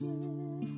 you.